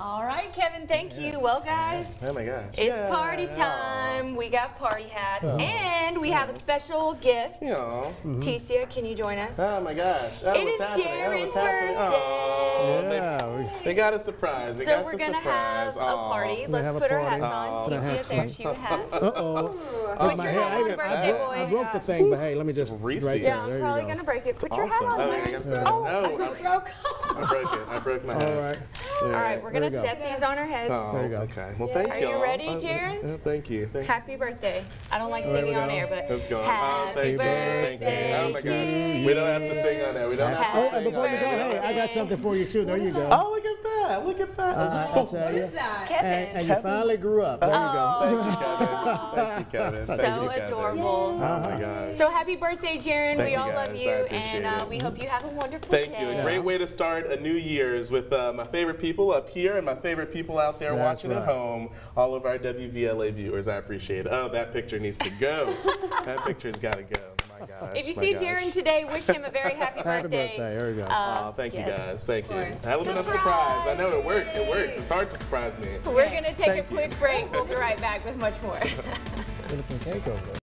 All right, Kevin, thank you. Well, guys, Oh my gosh. it's Yeah. party time. We got party hats, Oh. and we have a special gift. Yeah. Mm-hmm. Ticia, can you join us? Oh my gosh. Oh, It what's is? Jaren's oh, what's happening? birthday. Oh, they- Yeah, we- They, got a surprise. They So got we're the gonna surprise. have a party. We Let's have a put our party. hats on. Aw. Put our Ticia, hats there's you a hat. Uh-oh. Put your hat I, on, birthday I, broke, boy. I broke the thing, but hey, let me just Reese. right Yeah, there. I'm There probably gonna break it. Put your hat on. Oh. I Oh, no. I broke. It. I broke my All hat. right. All right, we're gonna you go. set these on our heads. Oh, There you go. Okay. Well, thank Are you. you ready, uh, Jared? Oh, thank you. Thank. Happy birthday. I don't like There we singing on air, but It's going. Oh, happy thank you. Thank birthday you. Oh my to gosh. We don't have to sing on air. We don't have Happy to Oh, sing and before on you go, hey, I got something for you too. There you go. Oh, look at that. Look at that. Uh, I'll tell you. Kevin. And, and you finally grew up. There you go. Thank you, Kevin. Thank you, Kevin. Thank So you, Kevin. adorable. Oh my gosh. So happy birthday, Jaren. Thank we you, all love you, I and uh, it. we hope you have a wonderful Thank day. you. A great way to start a new year is with uh, my favorite people up here and my favorite people out there That's watching at home. All of our WVLA viewers, I appreciate it. Oh, that picture needs to go. that picture's got to go. My gosh. If you see gosh. Jaren today, wish him a very happy birthday. Happy birthday. There you go. Uh, Oh, thank you guys. Thank you. course. That was enough surprise. I know it worked. It worked. It's hard to surprise me. We're going to take Thank a you. quick break. We'll be right back with much more. Philippine takeover.